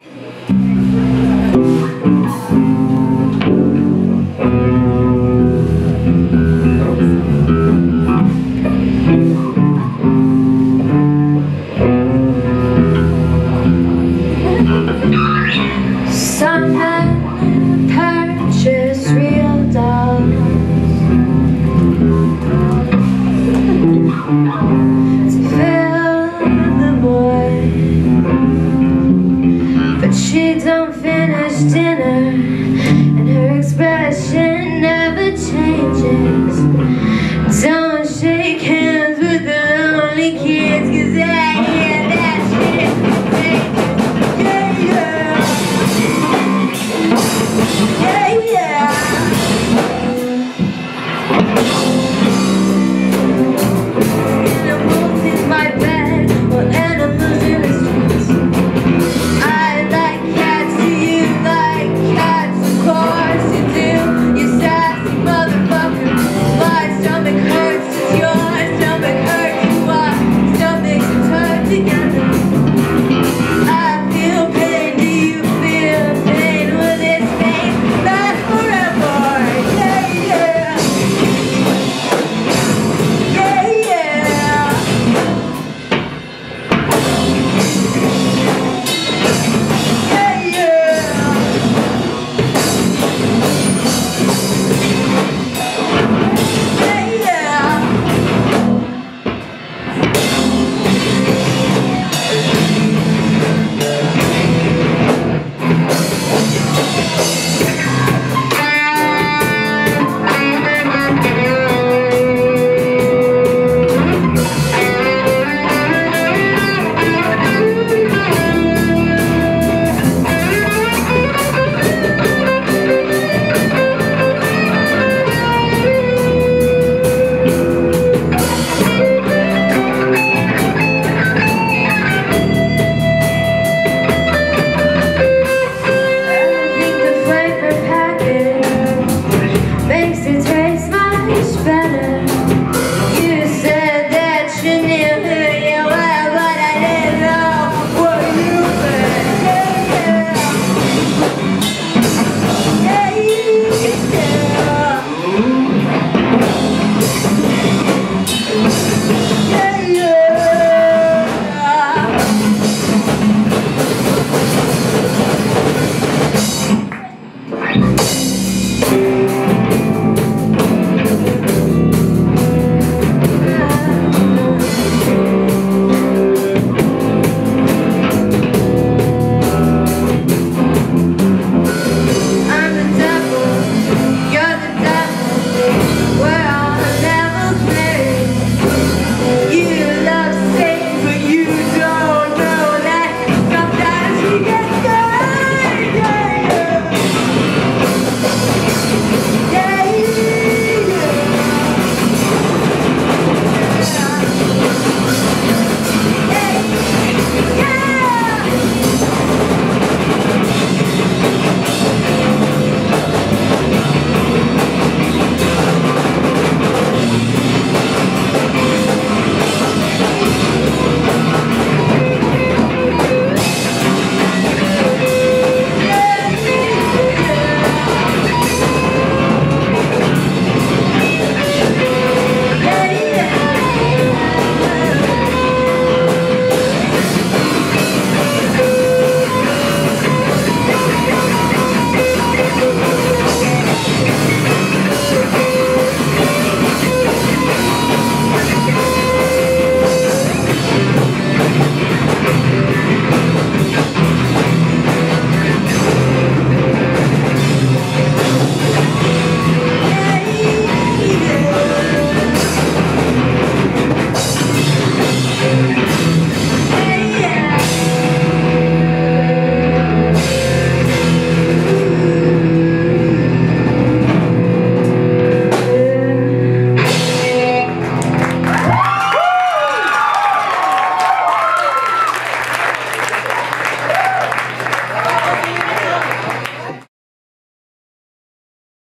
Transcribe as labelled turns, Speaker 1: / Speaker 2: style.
Speaker 1: Thank you. dinner.